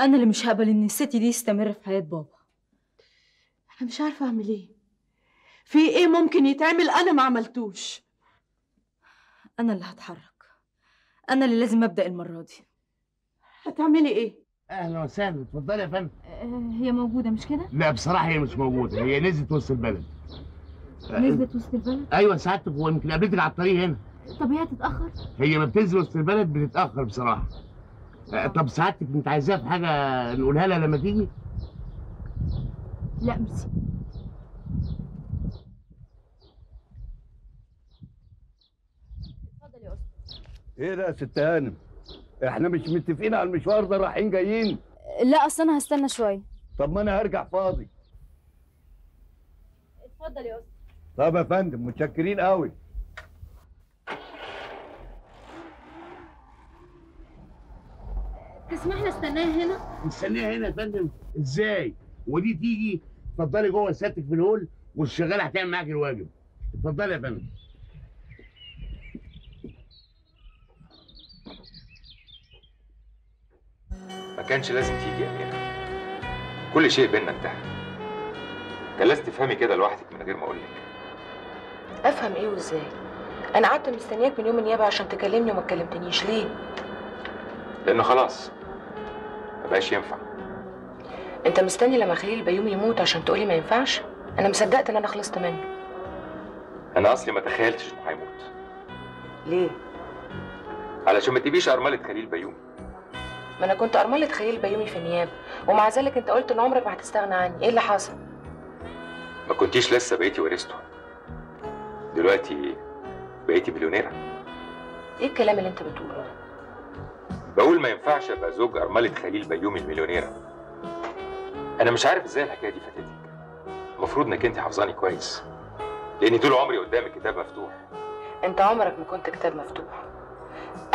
أنا اللي مش هقبل إن الست دي تستمر في حياة بابا. أنا مش عارفة أعمل إيه. في إيه ممكن يتعمل أنا ما عملتوش؟ أنا اللي هتحرك. أنا اللي لازم أبدأ المرة دي. هتعملي إيه؟ أهلا وسهلا. اتفضلي يا فندم. هي موجودة مش كده؟ لا بصراحة هي مش موجودة. هي نزلت وسط البلد. نزلت وسط البلد؟ أيوه سعادتك ويمكن قابلتك على الطريق هنا. طب هي هتتأخر؟ هي ما بتنزل وسط البلد بتتأخر بصراحة. آه، طب سعادتك انت عايزاها في حاجة نقولها لها لما تيجي؟ لا ميرسي اتفضل يا أستاذ. إيه ده يا ست هانم؟ إحنا مش متفقين على المشوار ده رايحين جايين. لا أصل أنا هستنى شوية. طب ما أنا هرجع فاضي. اتفضل يا أستاذ. طب يا فندم متشكرين قوي. تسمح لي استناها هنا؟ مستنيها هنا يا فندم. إزاي؟ ودي تيجي اتفضلي جوه سيادتك في الهول والشغالة هتعمل معاك الواجب. اتفضلي يا فندم. ما كانش لازم تيجي يا أميرة. كل شيء بينا انتهى. كان لازم تفهمي كده لوحدك من غير ما أقولك أفهم إيه وإزاي؟ أنا قعدت مستنياك من يوم النيابة عشان تكلمني وما تكلمتنيش ليه؟ لأنه خلاص. بقاش ينفع. انت مستني لما خليل البيومي يموت عشان تقولي ما ينفعش؟ أنا مصدقت ان أنا خلصت منه. أنا أصلي ما تخيلتش إنه هيموت. ليه؟ علشان ما تبقيش أرملة خليل بيومي. ما أنا كنت أرملة خليل البيومي في النيابه ومع ذلك انت قلت ان عمرك ما هتستغنى عني. إيه اللي حصل؟ ما كنتيش لسه بقيتي ورثته دلوقتي بقيتي مليونيرة إيه الكلام اللي انت بتقوله ده؟ بقول ما ينفعش أبقى زوج أرملة خليل بيومي المليونيرة. أنا مش عارف إزاي الحكاية دي فاتتك المفروض إنك انت حافظاني كويس. لاني طول عمري قدامي كتاب مفتوح. أنت عمرك ما كنت كتاب مفتوح.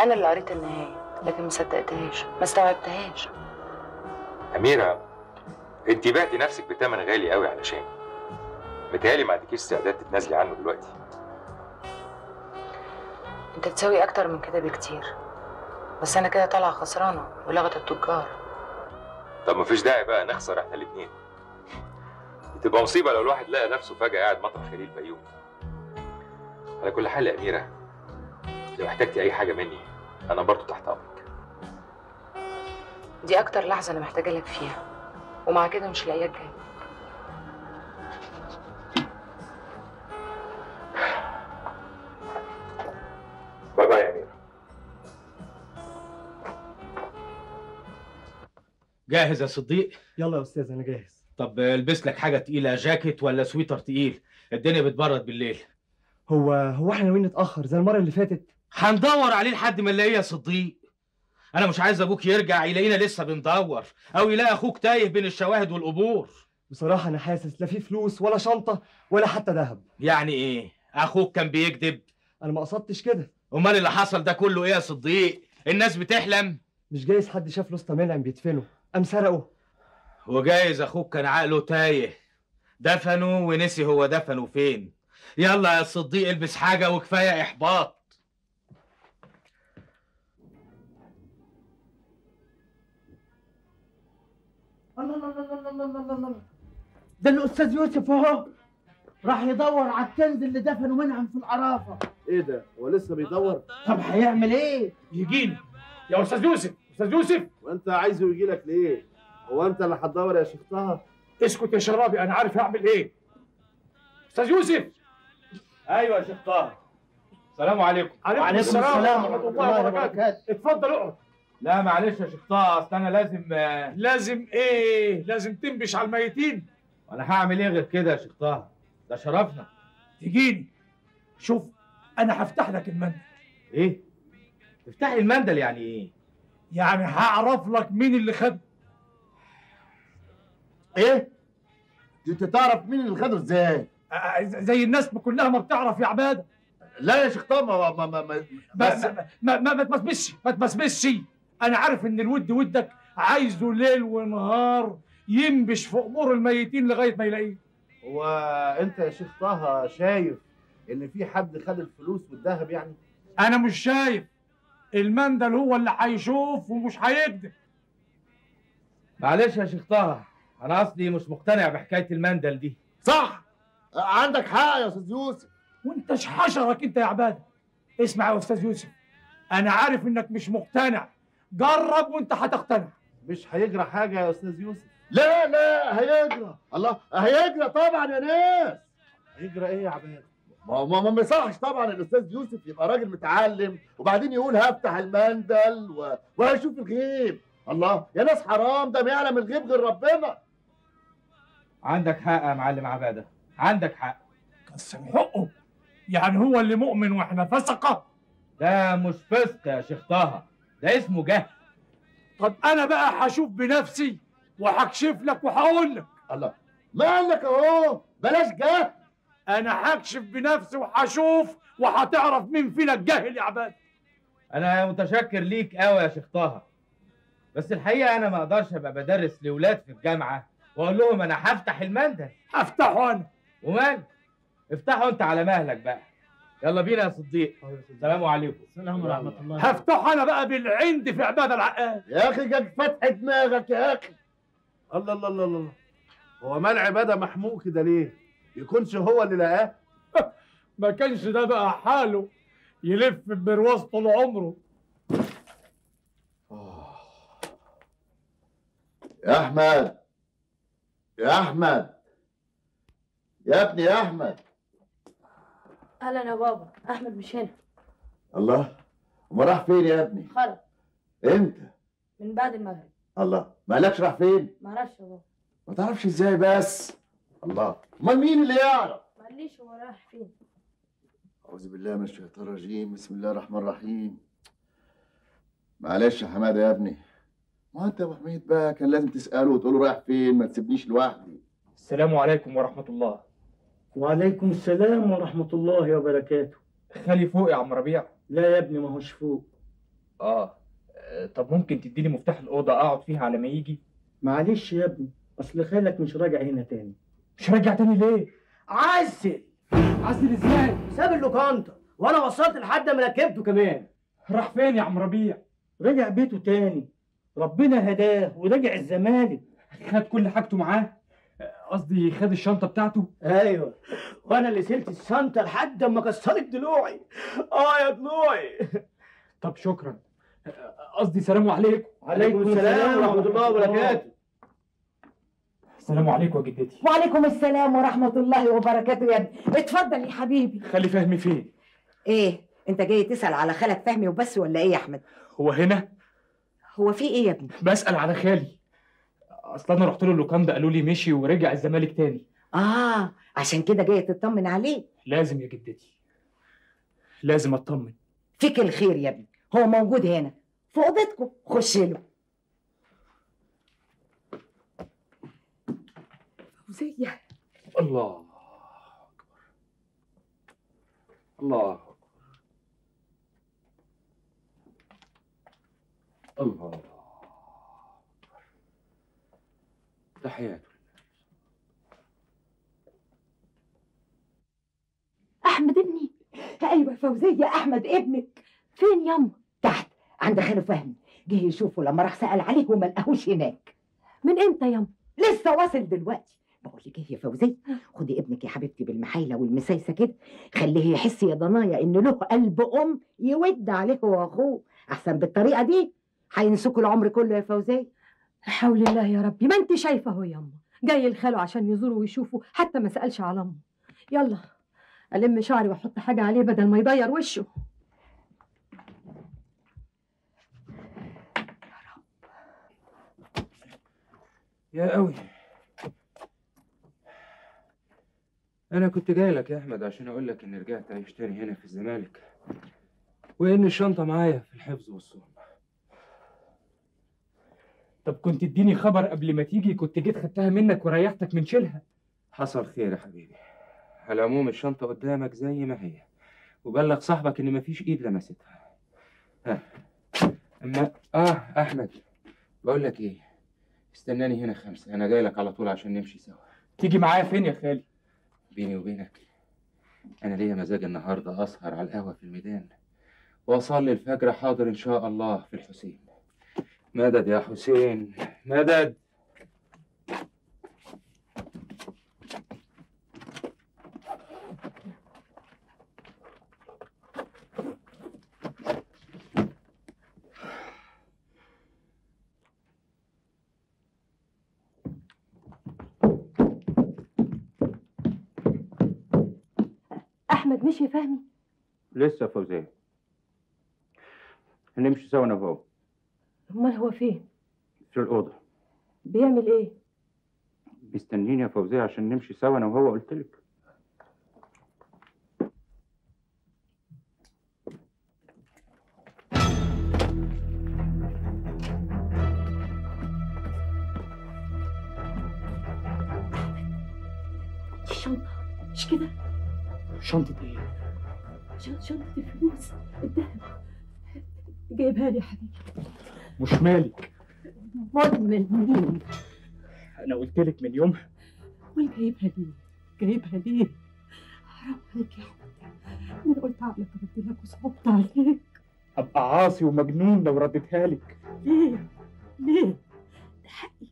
أنا اللي قريت النهاية لكن ما صدقتهاش ما استوعبتهاش. أميرة أنت بعتي نفسك بثمن غالي قوي علشان. متهيألي ما عندكيش استعداد تتنازلي عنه دلوقتي. أنت تساوي أكتر من كده بكتير. بس أنا كده طالعة خسرانة ولغت التجار. طب ما فيش داعي بقى نخسر إحنا الاثنين تبقى مصيبة لو الواحد لقى نفسه فجأة قاعد مطرح خليل بيومي على كل حال يا أميرة لو احتجتي أي حاجة مني أنا برضو تحت أمرك. دي أكتر لحظة أنا محتاجة لك فيها ومع كده مش لاقياك جاي. جاهز يا صديق؟ يلا يا أستاذ أنا جاهز. طب البس لك حاجة تقيلة جاكيت ولا سويتر تقيل؟ الدنيا بتبرد بالليل. هو هو إحنا ناويين نتأخر زي المرة اللي فاتت؟ هندور عليه لحد ما نلاقيه يا صديق. أنا مش عايز أبوك يرجع يلاقينا لسه بندور أو يلاقي أخوك تايه بين الشواهد والقبور. بصراحة أنا حاسس لا في فلوس ولا شنطة ولا حتى ذهب. يعني إيه؟ أخوك كان بيكذب. أنا ما قصدتش كده. أمال اللي حصل ده كله إيه يا صديق؟ الناس بتحلم. مش جايز حد شاف لوستا منعم بيدفنه. قام سرقه وجايز أخوك كان عقله تايه. دفنه ونسي هو دفنه فين. يلا يا صديق البس حاجة وكفاية إحباط. الله الله الله الله الله الله الله ده الأستاذ يوسف أهو. راح يدور على الكنز اللي دفنوا منعم في العرافة. إيه ده؟ هو لسه بيدور؟ طب هيعمل إيه؟ يجيني. يا أستاذ يوسف. أستاذ يوسف. وأنت عايزه يجي لك ليه؟ هو أنت اللي هتدور يا شيخ طه؟ اسكت يا شرابي أنا عارف هعمل إيه. أستاذ يوسف. أيوه يا شيخ طه. السلام عليكم. عليكم السلام ورحمة الله وبركاته. اتفضل اقعد. لا معلش يا شيخ طه أصل أنا لازم لازم إيه؟ لازم تنبش على الميتين. أنا هعمل إيه غير كده يا شيخ طه؟ ده شرفنا. تجيني. شوف أنا هفتح لك المندل. إيه؟ تفتح لي المندل يعني إيه؟ يعني هعرف لك مين اللي خد. إيه؟ أنت تعرف مين اللي خده إزاي؟ زي الناس كلها ما بتعرف يا عباده لا يا شيخ طه ما ما ما ما بس ما ما, ما, ما تمسمسش ما تمسمسش أنا عارف إن الود ودك عايزه ليل ونهار ينبش في امور الميتين لغاية ما يلاقيه. هو أنت يا شيخ طه شايف إن في حد خد الفلوس والذهب يعني؟ أنا مش شايف. المندل هو اللي هيشوف ومش هيكذب معلش يا شيخ طه أنا أصلي مش مقتنع بحكاية المندل دي. صح. عندك حق يا أستاذ يوسف. وأنت إيش حشرك أنت يا عبادة؟ اسمع يا أستاذ يوسف أنا عارف إنك مش مقتنع. جرب وأنت هتقتنع. مش هيجرى حاجة يا أستاذ يوسف. لا لا هيجرى. الله هيجرى طبعا يا ناس. هيجرى إيه يا عباد ما هو ما ما يصحش طبعا الأستاذ يوسف يبقى راجل متعلم وبعدين يقول هفتح المندل و... وهشوف الغيب. الله يا ناس حرام ده ما يعلم الغيب غير ربنا. عندك حق يا معلم عبادة عندك حق. قسم حقه. يعني هو اللي مؤمن وإحنا فسقة. ده مش فسق يا شيخ طه ده اسمه جهل. طب أنا بقى هشوف بنفسي وهكشف لك وهقول لك. الله مالك أهو بلاش جهل. أنا هكشف بنفسي وهشوف وهتعرف مين فينا الجاهل يا عباد. أنا متشكر ليك قوي يا شيخ طه. بس الحقيقة أنا ما أقدرش أبقى بدرس لأولاد في الجامعة وأقول لهم أنا هفتح المندل هفتحه أنا. ومال؟ افتحه أنت على مهلك بقى. يلا بينا يا صديق. السلام عليكم. السلام ورحمة الله. هفتحه أنا بقى بالعند في عباد العقاد. يا أخي جاك فتح دماغك يا أخي. الله الله الله الله هو مال عباده محموق كده ليه؟ يكونش هو اللي لقاه؟ ما كانش ده بقى حاله يلف برواز طول عمره يا أحمد يا أحمد. يا ابني يا أحمد. أهلا يا بابا أحمد مش هنا. الله وما راح فين يا ابني؟ خرج. إمتى؟ من بعد المغرب. الله مالكش راح فين؟ معرفش يا بابا. ما تعرفش إزاي بس؟ الله. امال مين اللي يعرف؟ معلش هو رايح فين؟ أعوذ بالله من الشيطان الرجيم. بسم الله الرحمن الرحيم. معلش يا حمادة يا ابني. ما انت يا أبو حميد بقى كان لازم تسأله وتقول له رايح فين؟ ما تسيبنيش لوحدي. السلام عليكم ورحمة الله. وعليكم السلام ورحمة الله وبركاته. خالي فوق يا عم ربيع. لا يا ابني ما هوش فوق. آه طب ممكن تديني مفتاح الأوضة أقعد فيها على ما يجي؟ معلش يا ابني أصل خالك مش راجع هنا تاني. مش راجع تاني ليه؟ عسل عزل إزاي؟ ساب اللوكانتا وأنا وصلت لحد ما ركبته كمان. راح فين يا عم ربيع؟ رجع بيته تاني. ربنا هداه ورجع الزمالك. خد كل حاجته معاه. قصدي خد الشنطة بتاعته. أيوه. وأنا اللي شلت الشنطة لحد ما كسرت ضلوعي آه يا ضلوعي طب شكرا. قصدي سلام عليكم. عليكم السلام ورحمة الله. وبركاته. السلام عليكم يا جدتي. وعليكم السلام ورحمة الله وبركاته يا ابني. اتفضل يا حبيبي. خلي فهمي فين؟ إيه انت جاي تسأل على خالك فهمي وبس ولا إيه يا احمد؟ هو هنا؟ هو في إيه يا ابني؟ بسأل على خالي. اصل أنا رحت له اللوكاندا قالوا لي مشي ورجع الزمالك تاني. آه عشان كده جاي تطمن عليه. لازم يا جدتي. لازم اطمن. فيك الخير يا ابني. هو موجود هنا. في أوضتكم. خش له. فوزية الله أكبر. الله أكبر. الله أكبر. تحياته أحمد ابني. أيوه فوزية أحمد ابنك فين يما تحت عند خاله فهمي جه يشوفه لما راح سأل عليه وما لقاهوش هناك. من إمتى يما لسه واصل دلوقتي. بقول لك إيه يا فوزية خدي ابنك يا حبيبتي بالمحايلة والمسايسة كده خليه يحس يا ضنايا إن له قلب أم يود عليه هو واخوه أحسن بالطريقة دي؟ هينسوكوا العمر كله يا فوزية حول الله يا ربي ما أنت شايفة أهو يما جاي لخاله عشان يزوره ويشوفه حتى ما سألش على أمه. يلا ألم شعري وأحط حاجة عليه بدل ما يضير وشه. يا قوي. أنا كنت جاي لك يا أحمد عشان أقول لك إني رجعت عايش تاني هنا في الزمالك وإن الشنطة معايا في الحفظ والصون. طب كنت اديني خبر قبل ما تيجي كنت جيت خدتها منك وريحتك من شيلها؟ حصل خير يا حبيبي. على العموم الشنطة قدامك زي ما هي وبلغ صاحبك إن مفيش إيد لمستها. ها أما آه أحمد بقول لك إيه استناني هنا خمسة أنا جاي لك على طول عشان نمشي سوا. تيجي معايا فين يا خالي؟ بيني وبينك. أنا ليا مزاج النهارده أسهر على القهوة في الميدان وأصلي الفجر حاضر إن شاء الله في الحسين. مدد يا حسين مدد. أحمد مشي فهمي؟ لسه فوزية. هنمشي سوا أنا وهو أمال هو فين؟ في الأوضة. بيعمل إيه؟ بيستنيني يا فوزية عشان نمشي سوا أنا وهو قلت لك. شنطة إيه؟ ش- شنطة الفلوس الذهب. جايبها لي يا حبيبي. مش مالك. مدمن مين أنا قلت لك من يومها. أمال جايبها ليه؟ جايبها ليه؟ حرام عليك يا احمد أنا قلت عقلك ارد لك وصعبت عليك. أبقى عاصي ومجنون لو رديتها لك. ليه؟ ليه؟ ده حقي.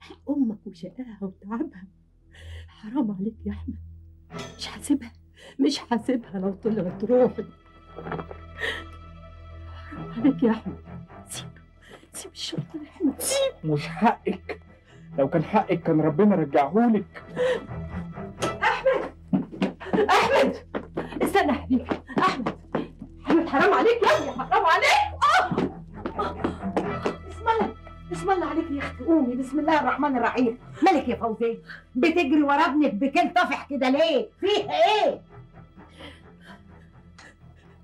حق أمك وشقاها وتعبها. حرام عليك يا أحمد. مش هسيبها مش هسيبها لو طلعت روحي. عليك يا أحمد. سيب. سيب الشنطه يا أحمد. سيب. مش حقك. لو كان حقك كان ربنا رجعهولك. أحمد. استنى يا حبيبي. أحمد. أحمد حرام عليك يا ابني حرام عليك. آه! بسم الله. بسم الله عليك يا أختي. قومي. بسم الله الرحمن الرحيم. مالك يا فوزية بتجري ورا ابنك بكل طفح كده ليه؟ فيه إيه؟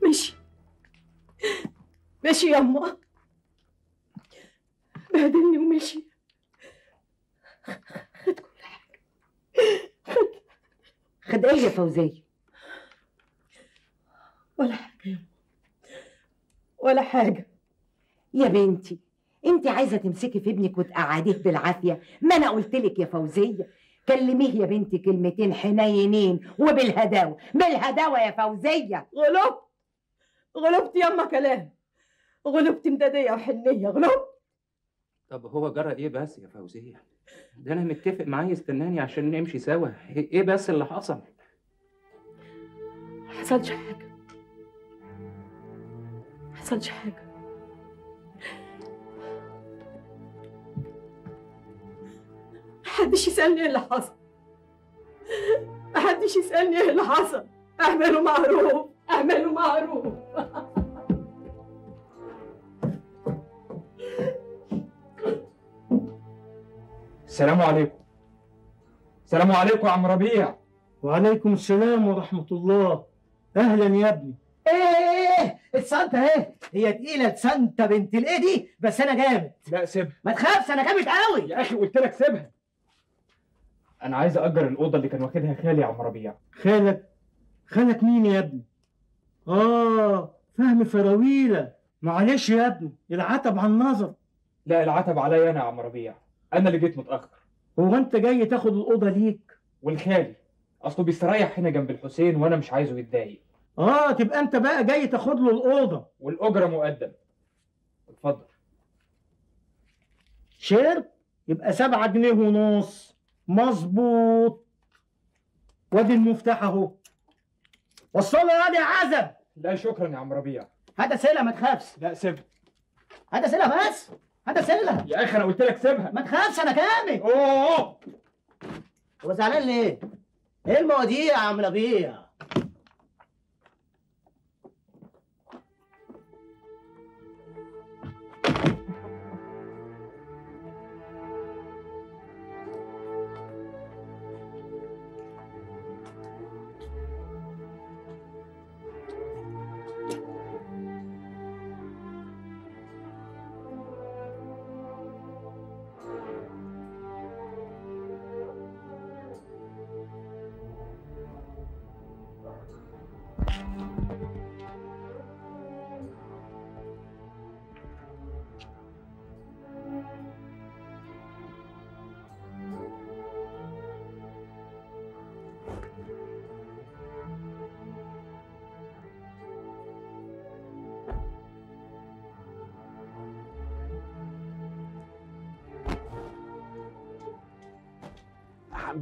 مشي مشي يما بهدلني ومشي خد إيه يا فوزية ولا حاجة يما ولا حاجة. يا بنتي أنت عايزة تمسكي في ابنك وتقعديه بالعافية. ما أنا قلت لك يا فوزيه كلميه يا بنتي كلمتين حنينين وبالهداوة. بالهداوة يا فوزيه غلبت غلبت يما كلام. غلبت مداديه وحنية غلبت. طب هو جرى إيه بس يا فوزية؟ ده أنا متفق معاه يستناني عشان نمشي سوا. إيه بس اللي حصل؟ حصلش حاجة. حصلش حاجة. محدش يسألني إيه اللي حصل. محدش يسألني إيه اللي حصل. اعملوا معروف. اعملوا معروف. السلام عليكم. السلام عليكم يا عم ربيع. وعليكم السلام ورحمة الله. أهلا يا ابني. إيه السانتا اهي هي تقيلة سانتا بنت الإيه دي؟ بس أنا جامد. لا سيبها. ما تخافش أنا جامد قوي. يا أخي قلت لك سيبها. أنا عايز اجر الأوضة اللي كان واخدها خالي يا عم ربيع. خالك؟ خالك مين يا ابني؟ آه فهم فراويلة. معلش يا ابني العتب عن النظر. لا العتب عليا أنا يا عم ربيع. أنا اللي جيت متأخر. هو أنت جاي تاخد الأوضة ليك؟ والخالي. أصله بيستريح هنا جنب الحسين وأنا مش عايزه يتضايق. آه تبقى أنت بقى جاي تاخد له الأوضة. والأجرة مقدم. اتفضل. شرب؟ يبقى سبعة جنيه ونص. مظبوط. وادي المفتاح أهو. وصله يا واد يا عزب. لا شكرا يا عم ربيع. هذا سلة ما تخافش. لا سيبها. هذا سلة بس. هذا سلة يا أخي أنا قلت لك سيبها. ما تخافش أنا جامد أوه. هو زعلان ليه؟ إيه المواضيع يا عم ربيع؟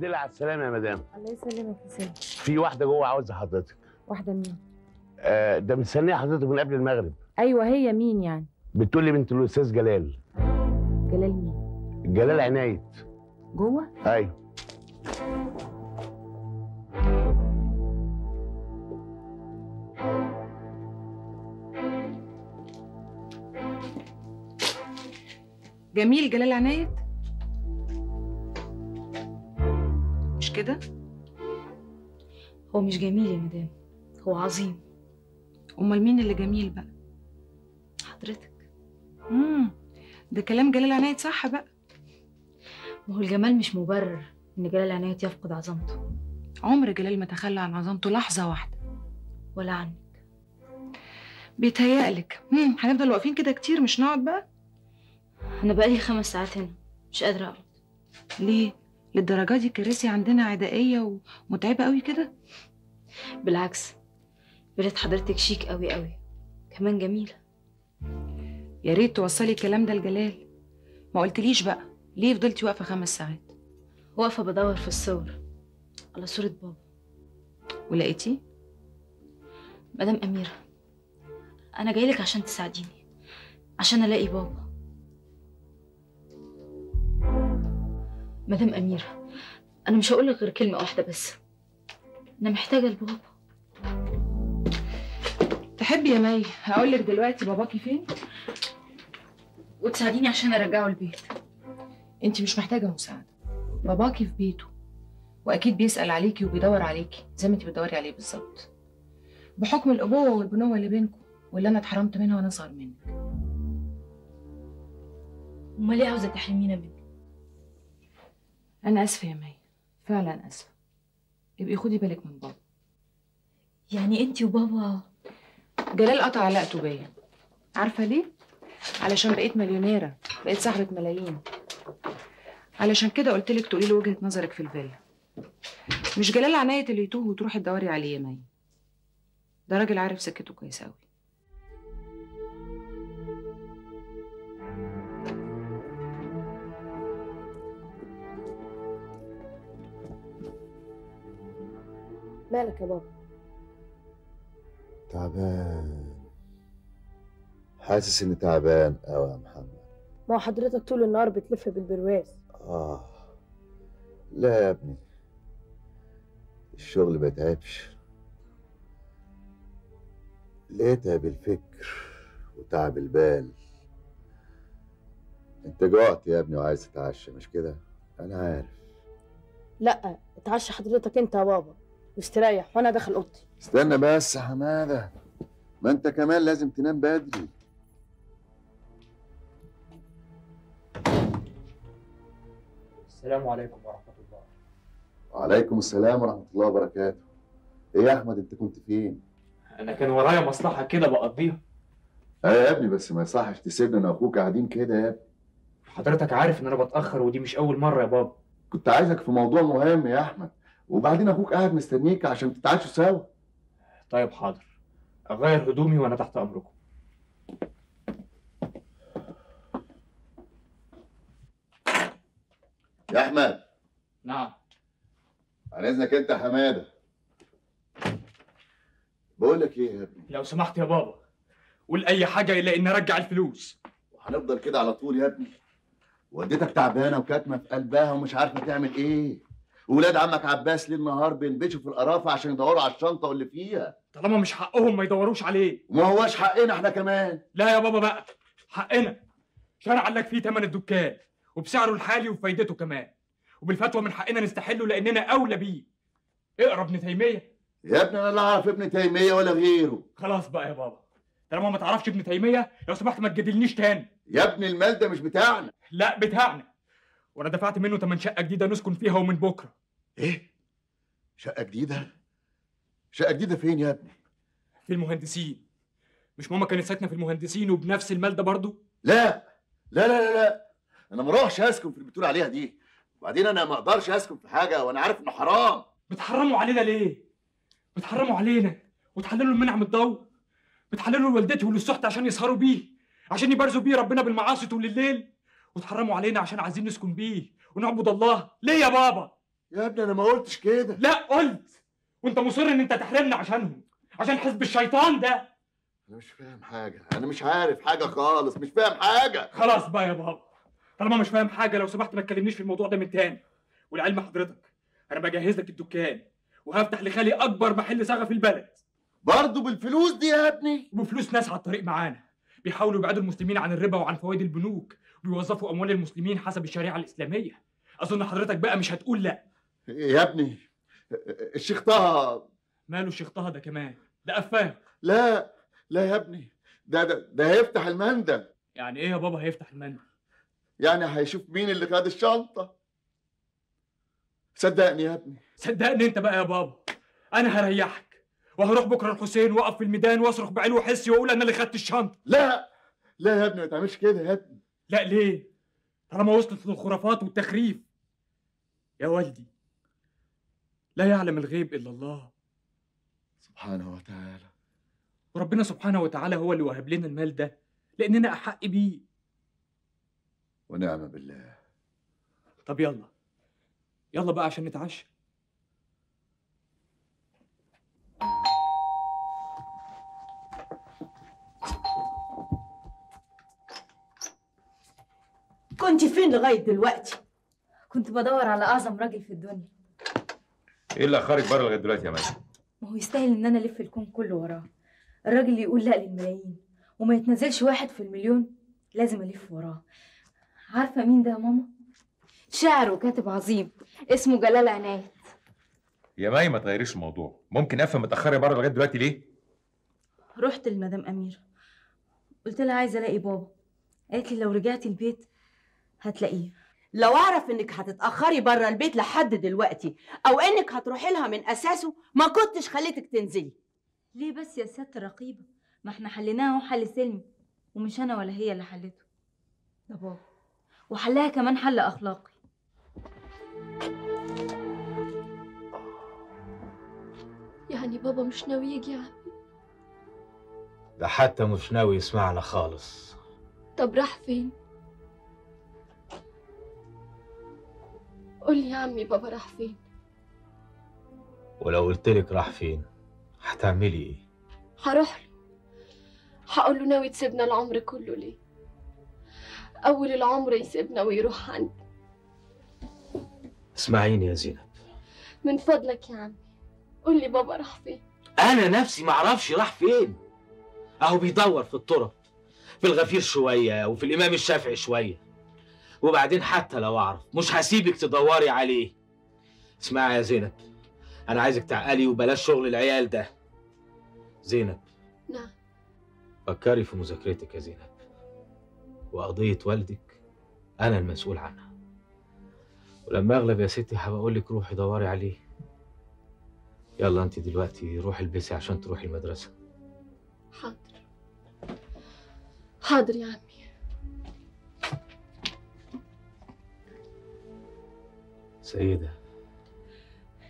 الحمد لله على السلامه يا مدام. الله يسلمك يا في واحدة جوه عاوزه حضرتك. واحدة مين؟ آه ده مستنيه حضرتك من قبل المغرب. أيوه هي مين يعني؟ بتقول لي بنت الأستاذ جلال. جلال مين؟ جلال عنايت جوه؟ أيوه. جميل جلال عنايت كده؟ هو مش جميل يا مدام هو عظيم. أمال مين اللي جميل بقى؟ حضرتك. امم ده كلام جلال عناية صح بقى. ما هو الجمال مش مبرر إن جلال عناية يفقد عظمته. عمر جلال ما تخلى عن عظمته لحظة واحدة. ولا عنك. بيتهيألك. امم هنفضل واقفين كده كتير مش نقعد بقى؟ أنا بقالي خمس ساعات هنا مش قادرة أقعد. ليه؟ للدرجة دي الكراسي عندنا عدائية ومتعبة قوي كده؟ بالعكس بلاد حضرتك شيك قوي قوي. كمان جميلة. يا ريت توصلي الكلام ده لجلال. ما قلتليش بقى ليه فضلتي واقفة خمس ساعات؟ واقفة بدور في الصور على صورة بابا. ولقيتيه؟ مدام أميرة أنا جايلك عشان تساعديني عشان ألاقي بابا. مدام أميرة أنا مش هقولك غير كلمة واحدة بس. أنا محتاجة لبابا. تحبي يا مي هقولك دلوقتي باباكي فين؟ وتساعديني عشان أرجعه البيت. انت مش محتاجة مساعدة. باباكي في بيته وأكيد بيسأل عليكي وبيدور عليكي زي ما انت بتدوري عليه بالظبط. بحكم الأبوة والبنوة اللي بينكم واللي أنا اتحرمت منها وأنا اصغر منك. أمال ليه عاوزة تحرمينا منه أنا آسفة يا مي. فعلا آسفة. ابقي خدي بالك من بابا. يعني أنتي وبابا؟ جلال قطع علاقته بيا. عارفة ليه؟ علشان بقيت مليونيرة بقيت صاحبة ملايين. علشان كده قلت لك تقولي له وجهة نظرك في الفيلا. مش جلال عناية اللي يتوه وتروحي تدوري عليه يا مي. ده راجل عارف سكته كويس قوي مالك يا بابا؟ تعبان. حاسس إني تعبان قوي يا محمد. ما هو حضرتك طول النهار بتلف بالبرواز. آه. لا يا ابني. الشغل ما يتعبش. ليه تعب الفكر وتعب البال. أنت جوعت يا ابني وعايز تتعشى مش كده؟ أنا عارف. لا اتعشى حضرتك أنت يا بابا. واستريح وأنا داخل اوضتي. استنى بس يا حمادة. ما انت كمان لازم تنام بدري. السلام عليكم ورحمة الله. وعليكم السلام ورحمة الله وبركاته. إيه يا أحمد انت كنت فين؟ أنا كان ورايا مصلحة كده بقضيها. آه يا ابني بس ما يصحش تسيبنا أنا وأخوك قاعدين كده يا ابني. حضرتك عارف إن أنا بتأخر ودي مش أول مرة يا بابا. كنت عايزك في موضوع مهم يا أحمد. وبعدين أخوك قاعد مستنيك عشان تتعشوا سوا. طيب حاضر. أغير هدومي وأنا تحت أمركم. يا أحمد. نعم. عن إذنك أنت يا حمادة. بقول لك إيه يا ابني؟ لو سمحت يا بابا. قول أي حاجة إلا إن ارجع الفلوس. هنفضل كده على طول يا ابني. والدتك تعبانة وكاتمة في قلبها ومش عارفة تعمل إيه. ولاد عمك عباس ليل نهار بينبشوا في القرافة عشان يدوروا على الشنطة واللي فيها. طالما مش حقهم ما يدوروش عليه. وما هواش حقنا إحنا كمان. لا يا بابا بقى حقنا. شرع لك فيه تمن الدكان وبسعره الحالي وبفايدته كمان. وبالفتوى من حقنا نستحله لأننا أولى بيه. اقرأ ابن تيمية. يا ابني أنا لا أعرف ابن تيمية ولا غيره. خلاص بقى يا بابا طالما ما تعرفش ابن تيمية لو سمحت ما تجادلنيش تاني. يا ابني المال ده مش بتاعنا. لا بتاعنا. وأنا دفعت منه تمن شقة جديدة نسكن فيها ومن بكرة. إيه؟ شقة جديدة؟ شقة جديدة فين يا ابني؟ في المهندسين. مش ماما كانت ساكنة في المهندسين وبنفس المال ده برضه لا. لا لا لا لا. أنا ما اروحش أسكن في اللي بتقول عليها دي. وبعدين أنا ما أقدرش أسكن في حاجة وأنا عارف إنه حرام. بتحرموا علينا ليه؟ بتحرموا علينا. وتحللوا المنع من الضوء. بتحللوا لوالدتي وللسحت عشان يسهروا بيه. عشان يبارزوا بيه ربنا بالمعاصي طول الليل. وتحرموا علينا عشان عايزين نسكن بيه ونعبد الله. ليه يا بابا؟ يا ابني أنا ما قلتش كده. لا قلت. وأنت مصر إن أنت تحرمنا عشانهم عشان حزب الشيطان ده. أنا مش فاهم حاجة. أنا مش عارف حاجة خالص. مش فاهم حاجة. خلاص بقى يا بابا. طالما مش فاهم حاجة لو سمحت ما تكلمنيش في الموضوع ده من تاني. ولعلم حضرتك أنا بجهز لك الدكان وهفتح لخالي أكبر محل صاغه في البلد. برضه بالفلوس دي يا ابني؟ وبفلوس ناس على الطريق معانا. بيحاولوا يبعدوا المسلمين عن الربا وعن فوائد البنوك. بيوظفوا أموال المسلمين حسب الشريعة الإسلامية. أظن حضرتك بقى مش هتقول لأ. يا ابني الشيخ طه. ماله الشيخ طه ده كمان؟ ده قفاه لا لا يا ابني ده ده, ده هيفتح المندل يعني إيه يا بابا هيفتح المندل يعني هيشوف مين اللي خد الشنطة. صدقني يا ابني. صدقني أنت بقى يا بابا. أنا هريحك. وهروح بكرة الحسين وأقف في الميدان وأصرخ بعلو حسي وأقول أنا اللي خدت الشنطة. لا لا يا ابني ما تعملش كده يا ابني. لا ليه؟ طالما وصلت للخرافات والتخريف. يا والدي لا يعلم الغيب إلا الله سبحانه وتعالى. وربنا سبحانه وتعالى هو اللي وهب لنا المال ده لأننا أحق بيه. ونعم بالله. طب يلا يلا بقى عشان نتعشى. كنت فين لغاية دلوقتي؟ كنت بدور على أعظم راجل في الدنيا. إيه اللي اخرك بره لغاية دلوقتي يا مي ما هو يستاهل إن أنا ألف الكون كله وراه. الراجل اللي يقول لا للملايين وما يتنزلش واحد في المليون لازم ألف وراه. عارفة مين ده يا ماما؟ شاعر وكاتب عظيم اسمه جلال عناية يا مي ما تغيريش الموضوع. ممكن أفهم متأخرة بره لغاية دلوقتي ليه؟ رحت لمدام أميرة. قلت لها عايزة ألاقي بابا. قالت لي لو رجعتي البيت هتلاقيه. لو أعرف إنك هتتأخري بره البيت لحد دلوقتي أو إنك هتروحي لها من أساسه ما كنتش خليتك تنزلي. ليه بس يا ست رقيبة؟ ما إحنا حليناها حل سلمي ومش أنا ولا هي اللي حلته. ده بابا وحلها كمان حل أخلاقي. يعني بابا مش ناوي يجي يا عم ده حتى مش ناوي يسمعنا خالص. طب راح فين؟ قول لي يا عمي بابا راح فين؟ ولو قلتلك راح فين هتعملي إيه؟ هروح له. هقول له ناوي تسيبنا العمر كله ليه؟ أول العمر يسيبنا ويروح عندي. اسمعيني يا زينب. من فضلك يا عمي. قول لي بابا راح فين؟ أنا نفسي معرفش راح فين. أهو بيدور في الطرق في الغفير شوية وفي الإمام الشافعي شوية. وبعدين حتى لو أعرف مش هسيبك تدوري عليه. اسمعي يا زينب أنا عايزك تعقلي وبلاش شغل العيال ده. زينب. نعم. فكري في مذاكرتك يا زينب. وقضية والدك أنا المسؤول عنها. ولما أغلب يا ستي هبقى أقول لك روحي دوري عليه. يلا أنت دلوقتي روحي البسي عشان تروحي المدرسة. حاضر. حاضر يا عمي. سيده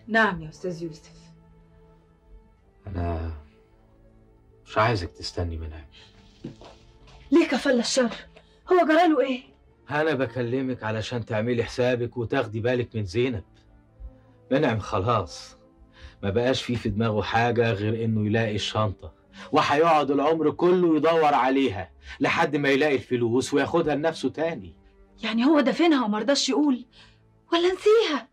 نعم يا أستاذ يوسف. أنا مش عايزك تستني منها. ليه كفل الشر. هو جراله إيه؟ أنا بكلمك علشان تعملي حسابك وتاخدي بالك من زينب. منعم خلاص. ما بقاش فيه في دماغه حاجة غير إنه يلاقي الشنطة. وهيقعد العمر كله يدور عليها لحد ما يلاقي الفلوس وياخدها لنفسه تاني. يعني هو دفنها ومرضاش يقول؟ ولا نسيها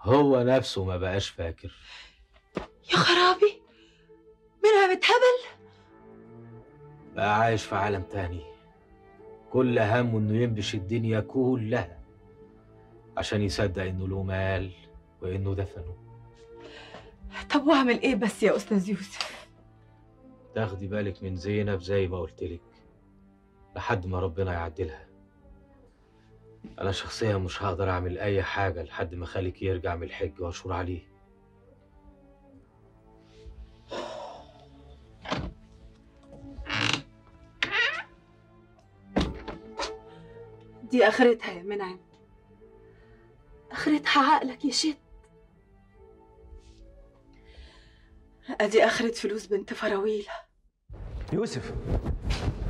هو نفسه ما بقاش فاكر. يا خرابي منها متهبل بقى عايش في عالم تاني. كل همه إنه ينبش الدنيا كلها عشان يصدق إنه له مال وإنه دفنه. طب واعمل إيه بس يا أستاذ يوسف؟ تاخدي بالك من زينب زي ما قلتلك لحد ما ربنا يعدلها. أنا شخصيا مش هقدر أعمل أي حاجة لحد ما خالك يرجع من الحج واشور عليه. دي آخرتها يا منعم. آخرتها عقلك يا شت أدي آخرة فلوس بنت فراويلة يوسف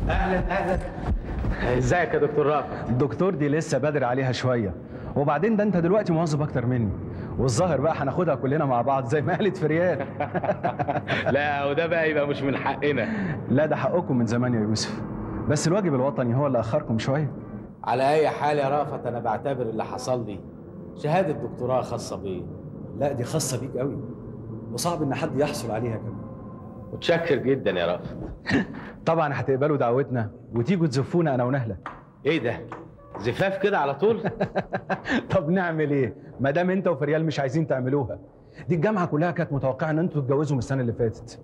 أهلا أهلا. ازيك يا دكتور رافع؟ الدكتور دي لسه بدري عليها شوية. وبعدين ده انت دلوقتي موظف أكتر مني. والظاهر بقى هناخدها كلنا مع بعض زي ما قالت فريال. لا وده بقى يبقى مش من حقنا. لا ده حقكم من زمان يا يوسف. بس الواجب الوطني هو اللي أخركم شوية. على أي حال يا رافت أنا بعتبر اللي حصل لي شهادة دكتوراه خاصة بيا. لا دي خاصة بيك قوي وصعب إن حد يحصل عليها كمان. متشكر جدا يا رافت طبعا هتقبلوا دعوتنا وتيجوا تزفونا أنا ونهلة. إيه ده؟ زفاف كده على طول؟ طب نعمل إيه؟ ما دام أنت وفريال مش عايزين تعملوها. دي الجامعة كلها كانت متوقعة إن أنتوا تتجوزوا من السنة اللي فاتت.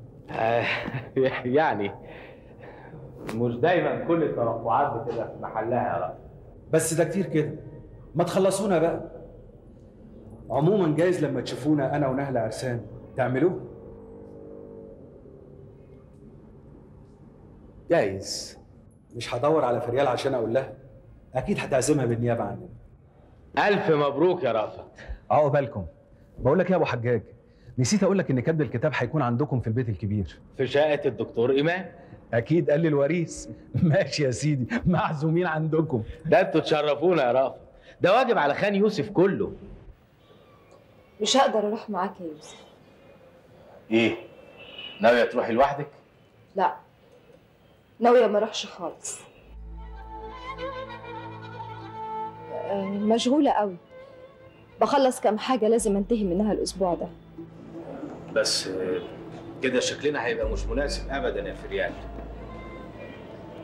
يعني مش دايما كل التوقعات بتبقى في محلها يا رأي بس ده كتير كده. ما تخلصونا بقى. عموما جايز لما تشوفونا أنا ونهلة عرسان تعملوه؟ جايز. مش هدور على فريال عشان أقول لها أكيد هتعزمها بالنيابة عننا ألف مبروك يا رأفت. عقبالكم بقول لك يا أبو حجاج؟ نسيت أقول لك إن كتب الكتاب هيكون عندكم في البيت الكبير. في شقة الدكتور امام أكيد قال لي الوريث. ماشي يا سيدي معزومين عندكم. ده أنتوا تشرفونا يا رأفت. ده واجب على خان يوسف كله. مش هقدر أروح معاك يا يوسف. إيه؟ ناوية تروحي لوحدك؟ لا. ناوية ما اروحش خالص. مشغولة قوي. بخلص كام حاجة لازم انتهي منها الأسبوع ده. بس كده شكلنا هيبقى مش مناسب ابدا يا فريال.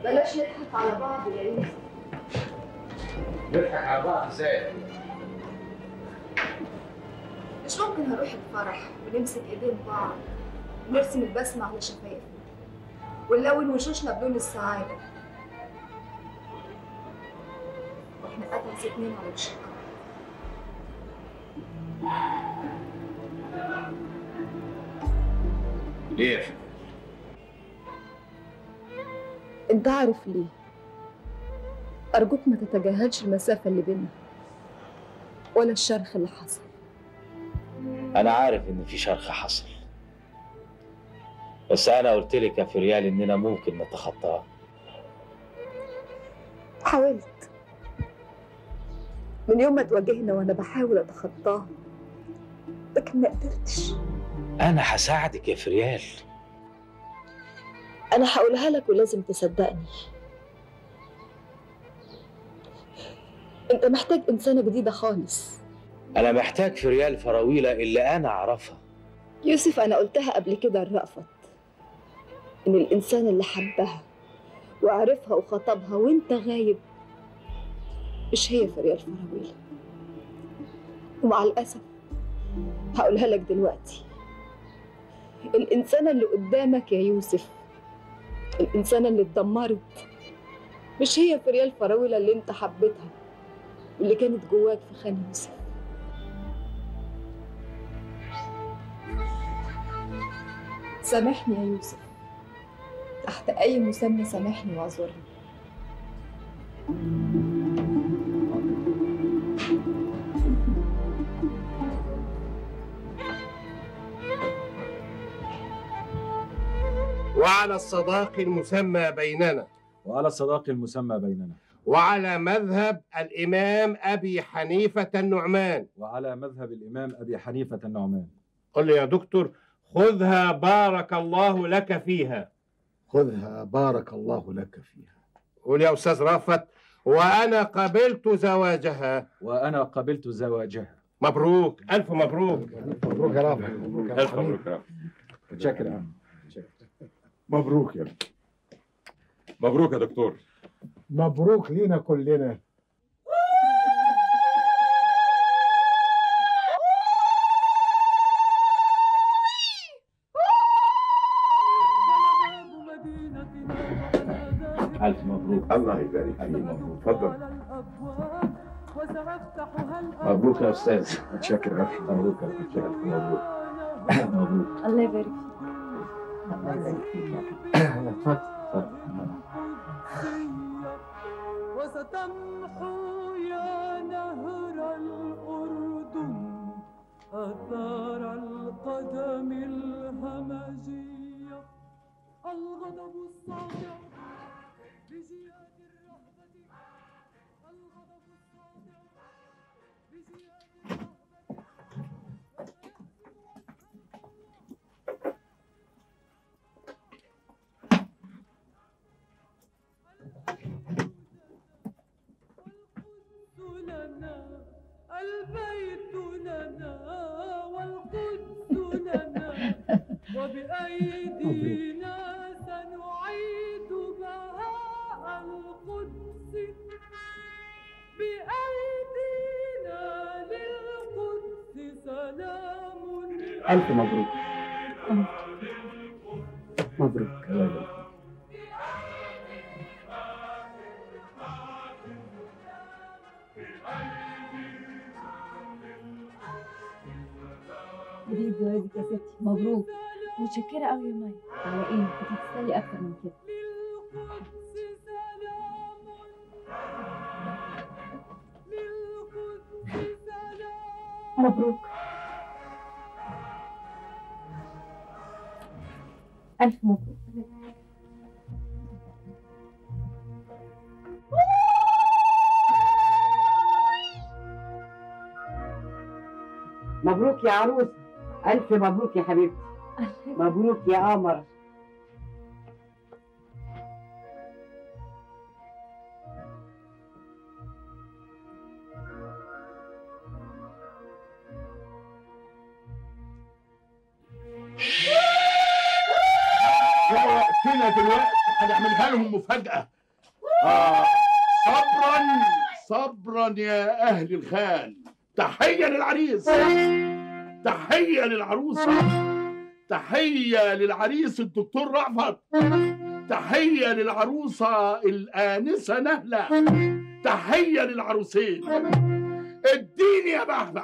بلاش نضحك على بعض يا يوسف نضحك على بعض إزاي؟ مش ممكن هروح الفرح ونمسك إيدين بعض ونرسم البسمة على شفايفنا. ونلون وشوشنا بلون السعادة وإحنا قتل اتنين على وشنا ليه؟ يا فريال؟ انت عارف ليه أرجوك ما تتجاهلش المسافة اللي بينا ولا الشرخ اللي حصل. أنا عارف إن في شرخ حصل. بس أنا قلت لك يا فريال إننا ممكن نتخطاه حاولت. من يوم ما تواجهنا وأنا بحاول اتخطاها لكن ما قدرتش. أنا هساعدك يا فريال أنا هقولها لك ولازم تصدقني. أنت محتاج إنسانة جديدة خالص. أنا محتاج فريال فراويلة اللي أنا أعرفها. يوسف أنا قلتها قبل كده لرأفت إن الإنسان اللي حبها وعرفها وخطبها وإنت غايب مش هي فريال فراويل ومع الأسف هقولها لك دلوقتي. الانسانه اللي قدامك يا يوسف الانسانه اللي اتدمرت مش هي فريال فراوله اللي إنت حبيتها واللي كانت جواك في خان يوسف. سامحني يا يوسف. تحت أي مسمى سامحني واعذرني. وعلى الصداق المسمى بيننا. وعلى الصداق المسمى بيننا. وعلى مذهب الإمام أبي حنيفة النعمان. وعلى مذهب الإمام أبي حنيفة النعمان. قل لي يا دكتور خذها بارك الله لك فيها. خذها بارك الله لك فيها. قول يا أستاذ رافت وأنا قبلت زواجها. وأنا قبلت زواجها. مبروك ألف مبروك. مبروك يا رافع ألف مبروك يا رافت. متشكر يا عم مبروك يا مبروك يا دكتور. مبروك لينا كلنا. الله يبارك فيك. اتفضل مبروك يا أستاذ. متشكر. مبروك متشكر مبروك. مبروك. الله يبارك فيك. اتفضل اتفضل وستمحو يا نهر الأردن آثار القدم الهمجية الغضب الصادع بجياد الرهبة الغضب الصادع بجياد الرهبة البيت لنا والقدس لنا وبأيدينا للقدس بأيدينا للقدس سلام. ألف مبروك. مبروك. يا ولد جديد جوازك يا ستي مبروك. متشكرة أوي يا مايا على إيه بتتسلي أكتر من كده. مبروك. ألف مبروك. مبروك يا عروسة ألف مبروك يا حبيبتي. مبروك يا قمر. تحية للعروسة تحية للعريس الدكتور رأفت. تحية للعروسة الآنسة نهلة. تحية للعروسين. اديني يا بهبه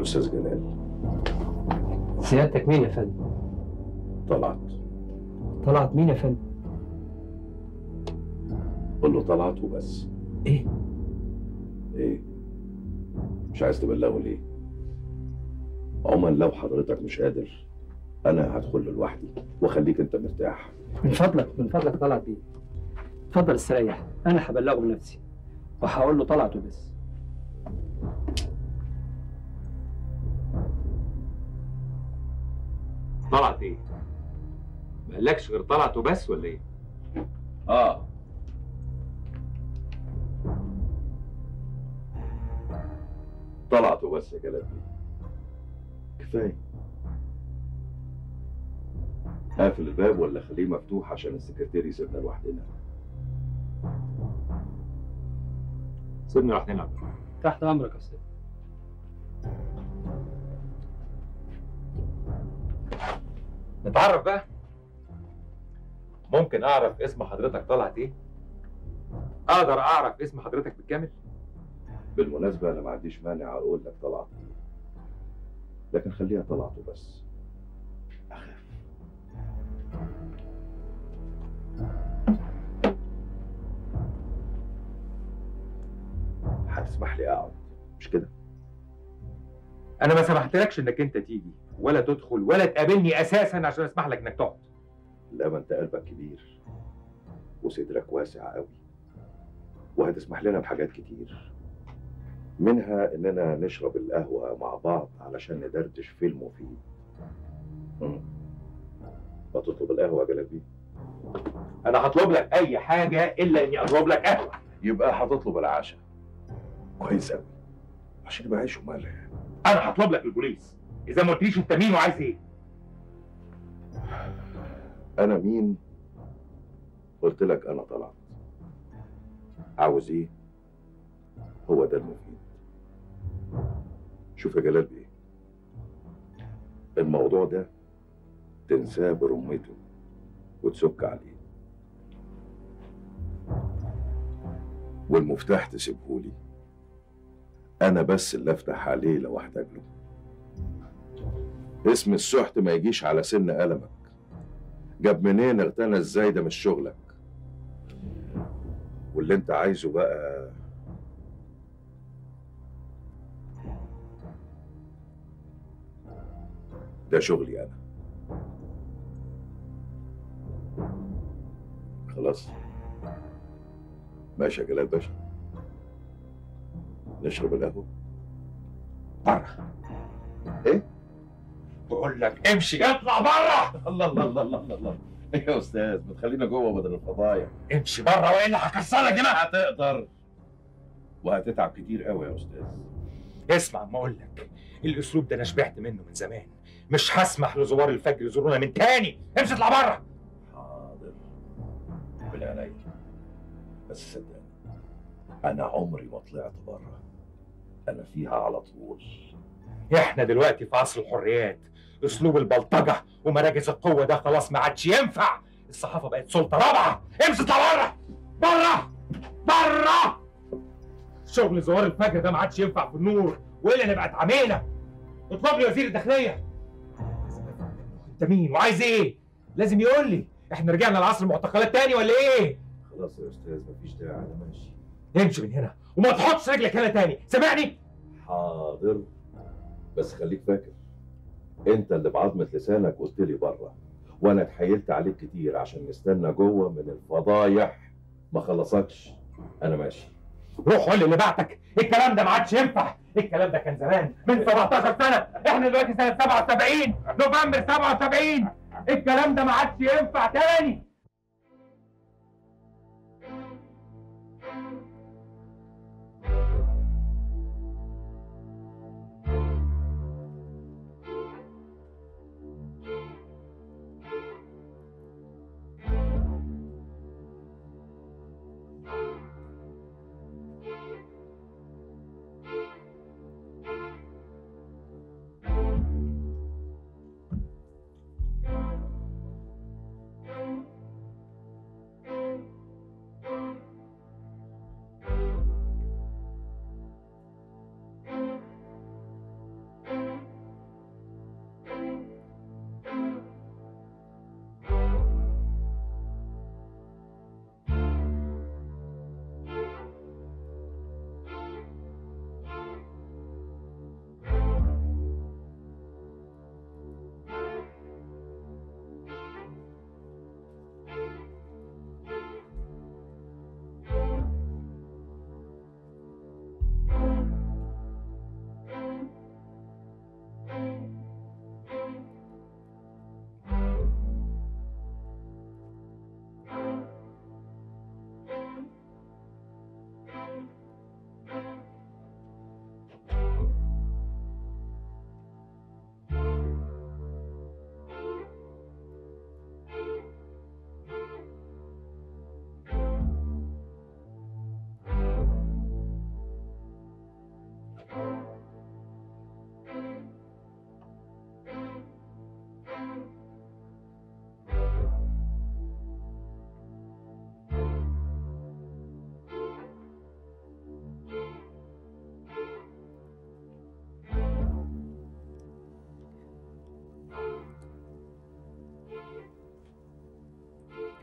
الأستاذ جلال. سيادتك مين يا فندم؟ طلعت. طلعت مين يا فندم؟ قول له طلعت وبس. إيه؟ إيه؟ مش عايز تبلغه ليه؟ عموما لو حضرتك مش قادر أنا هدخل له لوحدي وأخليك أنت مرتاح. من فضلك من فضلك طلعت بيه. اتفضل استريح أنا هبلغه بنفسي وهقول له طلعت وبس. طلعت إيه؟ ما قالكش غير طلعت وبس ولا إيه؟ آه. طلعت وبس يا جلال كفاية. قافل الباب ولا خليه مفتوح عشان السكرتير يسيبنا لوحدنا. سيبنا لوحدنا تحت أمرك يا أستاذ. نتعرف بقى. ممكن أعرف اسم حضرتك طلعت إيه؟ أقدر أعرف اسم حضرتك بالكامل؟ بالمناسبة أنا ما عنديش مانع أقول لك طلعت. إيه. لكن خليها طلعت وبس. أخاف. هتسمح لي أقعد؟ مش كده؟ أنا ما سمحتلكش إنك أنت تيجي. ولا تدخل ولا تقابلني أساسا عشان أسمح لك إنك تقعد. لا ما أنت قلبك كبير وصدرك واسع قوي وهتسمح لنا بحاجات كتير منها إننا نشرب القهوة مع بعض علشان ندردش فيلم مفيد. ما تطلب القهوة يا جلابي؟ أنا هطلب لك أي حاجة إلا إني اطلب لك قهوة. يبقى هتطلب العشاء. كويس قوي. عشان يبقى عيش وملح أنا هطلب لك البوليس. إذا ما قلتليش أنت مين وعايز إيه؟ أنا مين؟ قلت لك أنا طلعت. عاوز إيه؟ هو ده المفيد. شوف يا جلال بيه الموضوع ده تنساه برمته وتسك عليه. والمفتاح تسيبهولي. أنا بس اللي أفتح عليه لو أحتاج له. اسم السحت ما يجيش على سن قلمك جاب منين اغتنى إزاي ده مش شغلك؟ واللي أنت عايزه بقى ده شغلي أنا. خلاص. ماشي يا جلال باشا. نشرب القهوة. إيه؟ بقول لك امشي اطلع بره الله الله الله الله الله الله. يا أستاذ ما تخلينا جوه بدل الفضايح امشي بره وإلا هكسرك دماغك هتقدر. وهتتعب كتير قوي يا أستاذ. اسمع ما أقول لك الأسلوب ده أنا شبعت منه من زمان. مش هسمح لزوار الفجر يزورونا من تاني. امشي اطلع بره حاضر. بالعناية بس صدقني أنا عمري ما طلعت بره أنا فيها على طول. إحنا دلوقتي في عصر الحريات. أسلوب البلطجة ومراكز القوة ده خلاص ما عادش ينفع. الصحافة بقت سلطة رابعة. امشي اطلع بره بره بره شغل زوار الفجر ده ما عادش ينفع في النور. وإلا نبقى عميله اطلب لي وزير الداخلية. انت مين؟ وعايز إيه؟ لازم يقول لي. إحنا رجعنا لعصر المعتقلات تاني ولا إيه؟ خلاص يا أستاذ مفيش داعي. أنا ماشي. امشي من هنا. وما تحطش رجلك هنا تاني. سامعني؟ حاضر. بس خليك فاكر انت اللي بعظمة لسانك قلت لي بره. وأنا اتحايلت عليك كتير عشان نستنى جوه من الفضايح. ما خلصكش أنا ماشي. روح قول اللي بعتك. الكلام ده ما عادش ينفع. الكلام ده كان زمان من 17 سنة. إحنا دلوقتي سنة 77 نوفمبر 77 الكلام ده ما عادش ينفع تاني.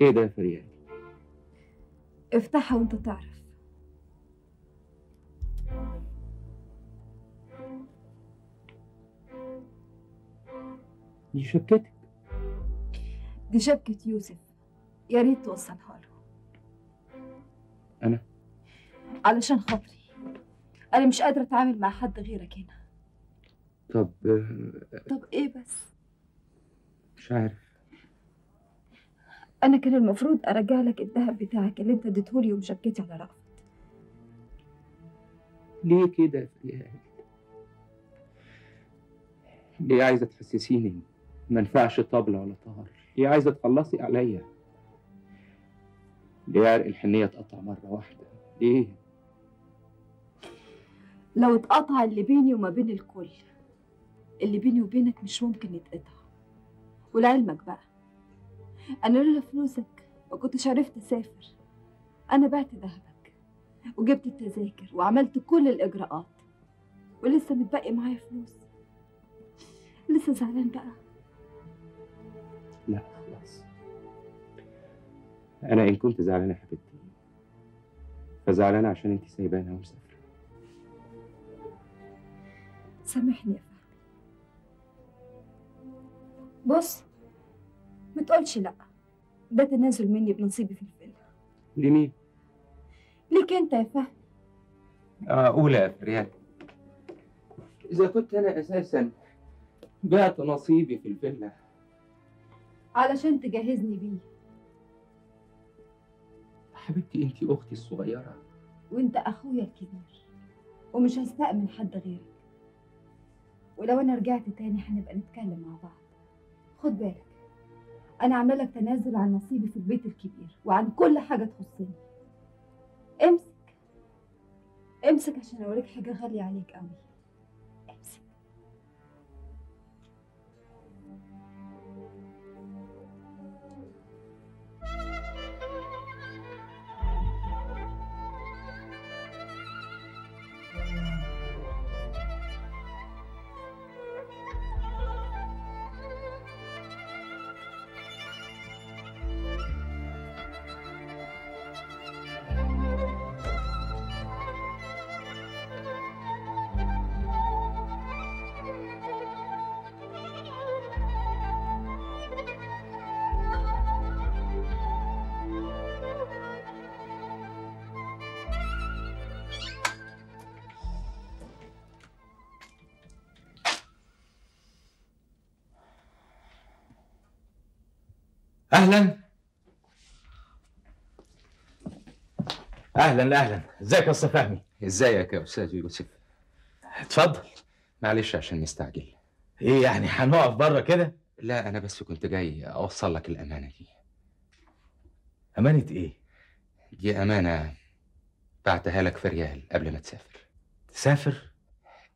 إيه ده يا فريال افتحها وأنت تعرف. دي شبكتك؟ دي شبكة يوسف. يا ريت توصلها له. أنا؟ علشان خاطري. أنا مش قادرة أتعامل مع حد غيرك هنا. طب آه، طب إيه بس؟ مش عارف. أنا كان المفروض أرجع لك الذهب بتاعك اللي أنت اديتهولي يوم شبكتي على رأفت ليه كده يا فريال ليه عايزة تحسسيني؟ ما ينفعش طبلة ولا طهر. ليه عايزة تخلصي عليا؟ ليه عرق الحنية اتقطع مرة واحدة؟ ليه؟ لو اتقطع اللي بيني وما بين الكل اللي بيني وبينك مش ممكن يتقطع. ولعلمك بقى أنا لولا فلوسك ما كنتش عرفت أسافر. أنا بعت ذهبك وجبت التذاكر وعملت كل الإجراءات ولسه متبقي معايا فلوس. لسه زعلان بقى. لا خلاص. أنا إن كنت زعلانة يا حبيبتي فزعلانة عشان انت سايبانا ومسافرة. سامحني يا فهمي بص ما تقولش لا. ده تنازل مني بنصيبي في الفيلا. لمين؟ ليك انت يا فهمي آه اولى يا فريال إذا كنت أنا أساسا بعت نصيبي في الفيلا. علشان تجهزني بيه. حبيبتي انت أختي الصغيرة. وأنت أخويا الكبير. ومش هستأمن حد غيرك. ولو أنا رجعت تاني هنبقى نتكلم مع بعض. خد بالك. أنا لك تنازل عن نصيبي في البيت الكبير وعن كل حاجة تخصني. امسك. امسك عشان أوريك حاجة غالية عليك قوي أهلا. أهلا أهلا. إزيك يا أستاذ فهمي؟ إزيك يا أستاذ يوسف. اتفضل. معلش عشان مستعجل إيه يعني هنقف بره كده؟ لا أنا بس كنت جاي أوصل لك الأمانة دي. أمانة إيه؟ دي أمانة بعتها لك في ريال قبل ما تسافر. تسافر؟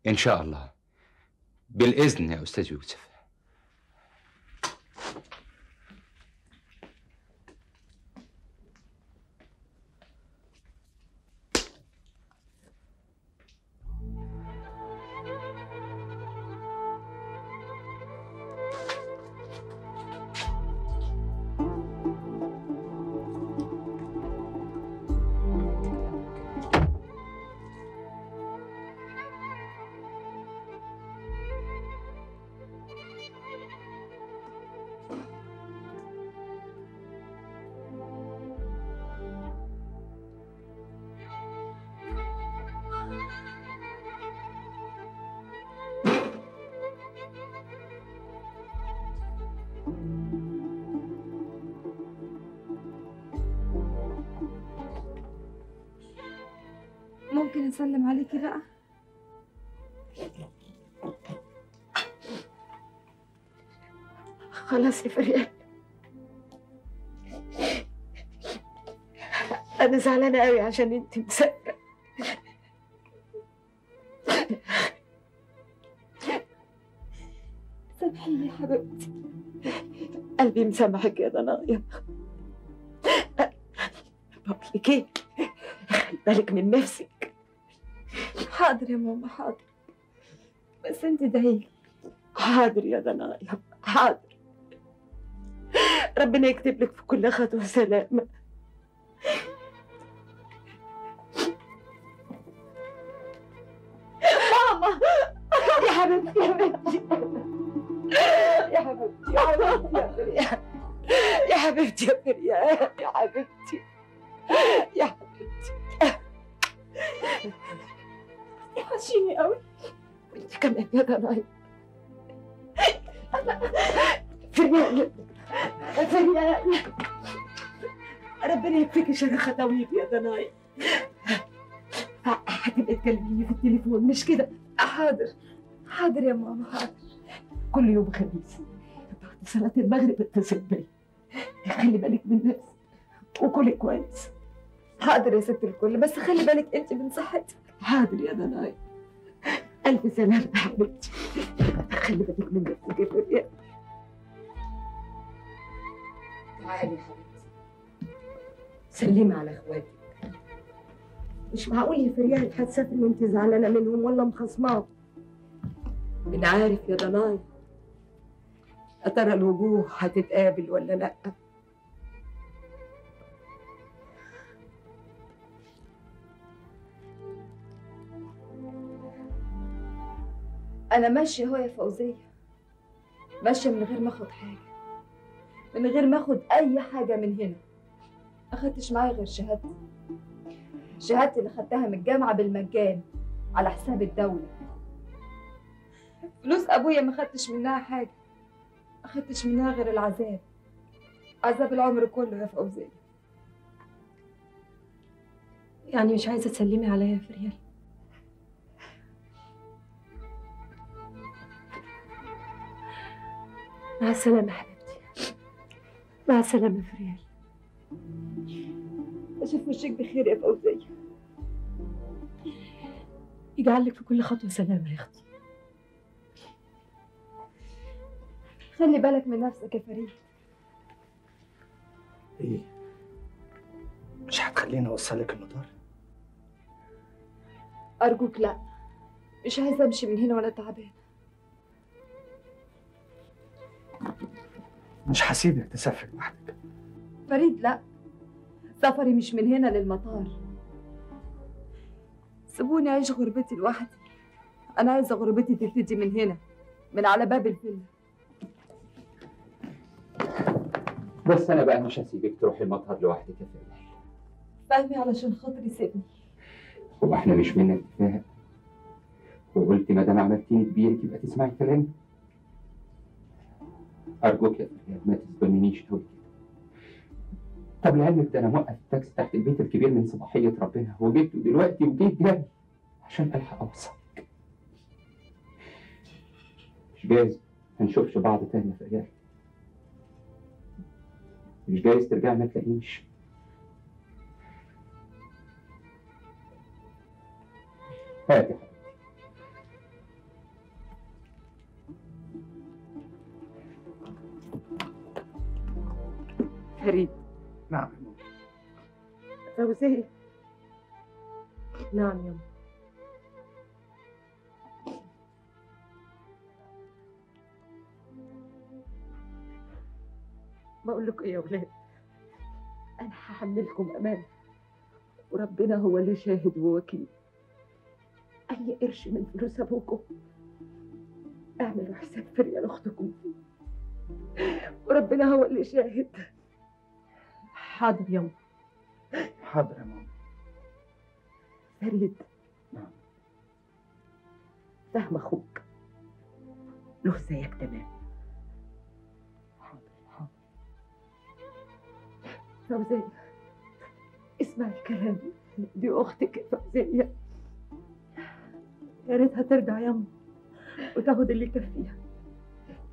إن شاء الله. بالإذن يا أستاذ يوسف. ممكن اسلم عليكي بقى؟ خلاص يا فريال. أنا زعلانة قوي عشان انت مسافرة. سامحيني يا حبيبتي. قلبي مسامحك يا ضنايا بقول لك إيه خلي بالك من نفسك. حاضر يا ماما حاضر. بس انت دعيلي حاضر يا ضنايا حاضر. ربنا يكتب لك في كل خطوة سلامة. ماما! يا حبيبتي يا بنتي يا حبيبتي يا حبيبتي يا فريال يا حبيبتي. يا حبيبتي. كمان يا ضنايا فريال فريال ربنا يكفيك شر خطاويك يا ضنايا. هتبقي تكلميني في التليفون مش كده؟ حاضر. حاضر يا ماما حاضر. كل يوم خميس. بعد صلاة المغرب اتصل بيا خلي بالك من نفسك وكلي كويس. حاضر يا ست الكل بس خلي بالك أنت من صحتك. حاضر يا ضنايا. ألف سلامة يا حبيبتي. خلي بالك من نفسك يا فريال تعالي يا حبيبتي. سلمي على إخواتك. مش معقول يا فريال هتسافر وأنت زعلانة منهم ولا مخصماهم من عارف يا ضناي يا ترى الوجوه هتتقابل ولا لأ؟ أنا ماشية اهو يا فوزية. ماشية من غير ما أخد حاجة. من غير ما أخد أي حاجة من هنا. ما خدتش معايا غير شهادتي. شهادتي اللي خدتها من الجامعة بالمجان على حساب الدولة. فلوس أبويا ما خدتش منها حاجة. ما خدتش منها غير العذاب. عذاب العمر كله يا فوزية. يعني مش عايزة تسلمي عليا يا فريال. مع السلامة يا حبيبتي. مع السلامة يا فريال أشوف وشك بخير يا يجعل لك في كل خطوة سلامة يا أختي. خلي بالك من نفسك يا فريد. إيه؟ مش هتخليني اوصلك المطار أرجوك لا. مش عايزة أمشي من هنا وأنا تعبانة. مش هسيبك تسافر لوحدك. فريد لا. سفري مش من هنا للمطار. سيبوني أعيش غربتي لوحدي. أنا عايزة غربتي تبتدي من هنا من على باب الفيلا. بس أنا بقى مش هسيبك تروحي المطار لوحدك يا فريال فهمي علشان خاطري سيبني. هو إحنا مش بينا اتفاق وقلت ما دام عملتيني كبيرك يبقى تسمعي كلامي. أرجوك يا فريال ما تظلمنيش قوي كده طب لعلمك ده أنا موقف التاكسي تحت البيت الكبير من صباحية ربنا وجبته دلوقتي وجيت جري عشان ألحق أوصلك. مش جايز ما نشوفش بعض تاني يا فريال مش جايز ترجعي ما تلاقينيش. هات يا فريد نعم. فوزية نعم يا بقول لكم إيه يا ولاد؟ أنا هحملكم أمانة. وربنا هو اللي شاهد ووكيل. أي قرش من فلوس أبوكم. أعملوا حساب فريال أختكم فيه. وربنا هو اللي شاهد. حاضر يا أم. حاضر يا ماما فريد فاهم أخوك. له زيك تمام. فوزية اسمعي كلامي دي أختك فوزية. يا ريتها ترجع يما وتاخد اللي يكفيها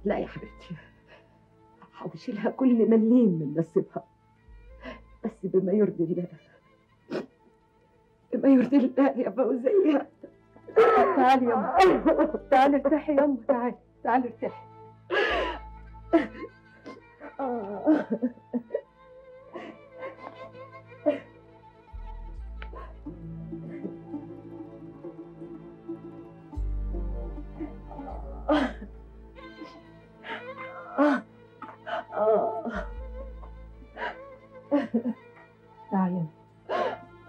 لا يا حبيبتي حوشي لها كل مليم من نصيبها. بس بما يرضي الله. بما يرضي الله يا فوزية تعالي يما تعالي ارتاحي يما تعالي تعالي ارتاحي. آه.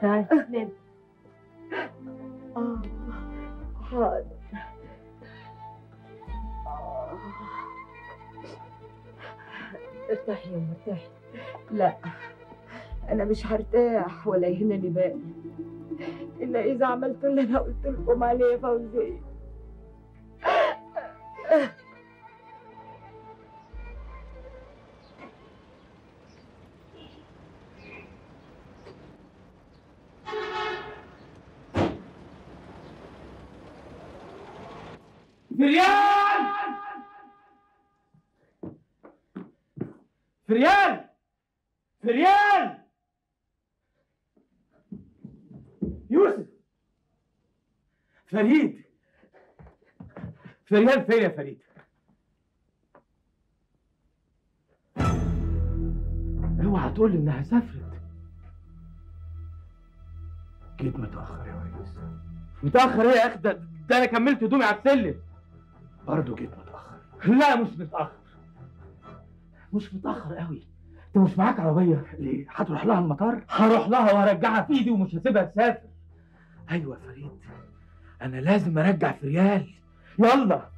تعالي نام آه. حاضر. ارتاحي يا ارتاحي لا أنا مش هرتاح ولا يهنني بالي إلا إذا عملت اللي أنا قلت لكم عليه فوزيه فريال! فريال! يوسف! فريد! فريال فين يا فريد؟ اوعى تقول لي إنها سافرت. جيت متأخر يا ريس متأخر إيه يا أخي؟ ده أنا كملت هدومي على السلم. برضه جيت متأخر. لا مش متأخر. مش متأخر قوي. انت مش معاك عربية؟ ليه؟ هتروح لها المطار؟ هروح لها وهرجعها في إيدي ومش هسيبها تسافر. أيوه يا فريد. أنا لازم أرجع فريال يلا.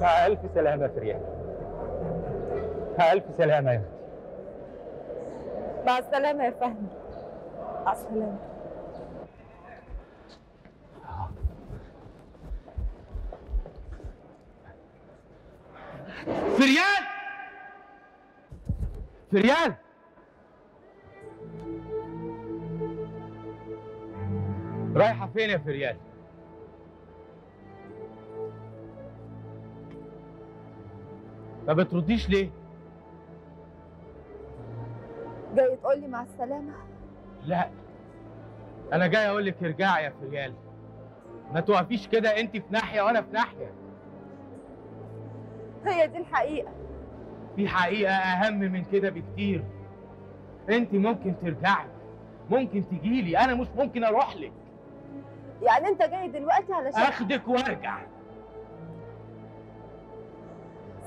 مع ألف سلامة في ريال مع ألف سلامة يا أختي. مع السلامة يا فهمي مع السلامة فريال فريال رايحة فين يا فريال؟ ما بترديش ليه؟ جاي تقول لي مع السلامة؟ لا. أنا جاي أقول لك ارجعي يا فريال ما توقفيش كده أنت في ناحية وأنا في ناحية. هي دي الحقيقة. في حقيقة أهم من كده بكتير. أنت ممكن ترجعي ممكن تجيلي أنا مش ممكن أروح لك. يعني أنت جاي دلوقتي علشان أخدك وأرجع.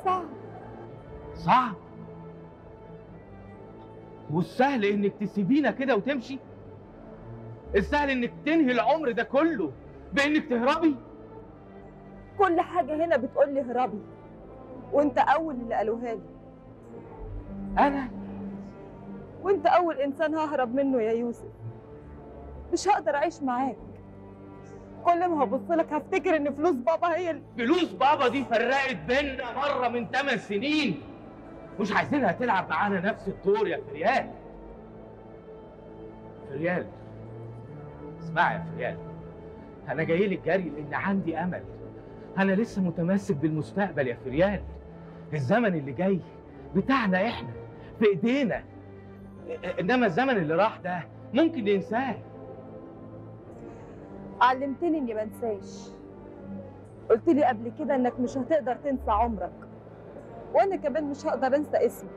صعب. صعب. والسهل إنك تسيبينا كده وتمشي؟ السهل إنك تنهي العمر ده كله بإنك تهربي؟ كل حاجة هنا بتقول لي هربي وأنت أول اللي قالوها لي. أنا؟ وأنت أول إنسان ههرب منه يا يوسف. مش هقدر أعيش معاك. كل ما هبص لك هفتكر إن فلوس بابا هي اللي فلوس بابا دي فرقت بينا مرة من ثمان سنين. مش عايزينها تلعب معانا نفس الدور يا فريال. فريال اسمعي يا فريال. أنا جاي لك جري لأن عندي أمل. أنا لسه متمسك بالمستقبل يا فريال. الزمن اللي جاي بتاعنا إحنا في إيدينا. إنما الزمن اللي راح ده ممكن ننساه علمتني إني منساش قلت لي قبل كده إنك مش هتقدر تنسى عمرك. وأنا كمان مش هقدر أنسى اسمك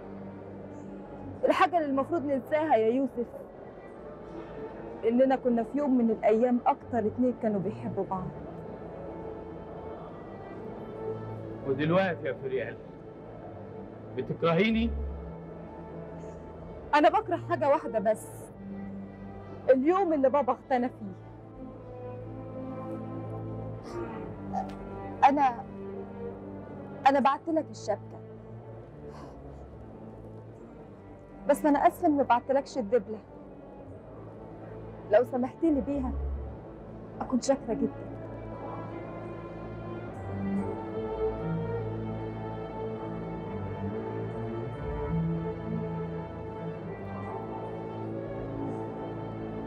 الحاجة اللي المفروض ننساها يا يوسف إننا كنا في يوم من الأيام أكتر اتنين كانوا بيحبوا بعض. ودلوقتي يا فريال بتكرهيني؟ أنا بكره حاجة واحدة بس اليوم اللي بابا اختنى فيه. أنا أنا بعت لك الشبكة. بس أنا إني ما بعتلكش الدبلة. لو سمحت لي بيها أكون شاكرة جدا.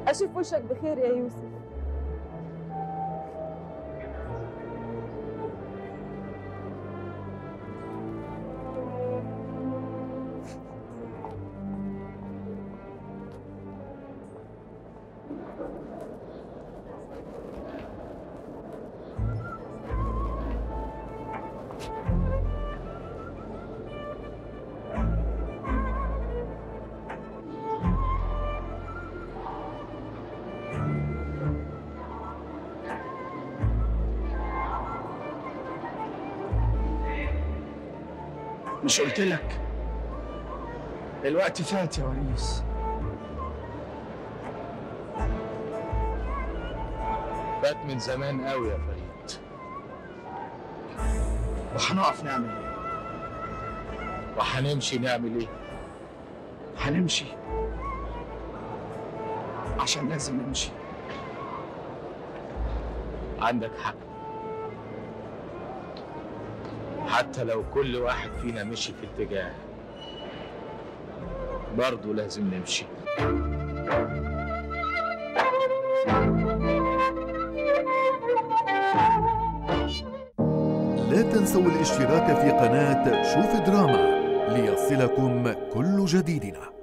أشوف وشك بخير يا يوسف. مش قلت لك. الوقت فات يا وريس. فات من زمان قوي يا فريد. وهنقف نعمل إيه؟ وهنمشي نعمل إيه؟ هنمشي. عشان لازم نمشي. عندك حق. حتى لو كل واحد فينا مشي في اتجاه برضه لازم نمشي. لا تنسوا الاشتراك في قناة شوف دراما ليصلكم كل جديدنا.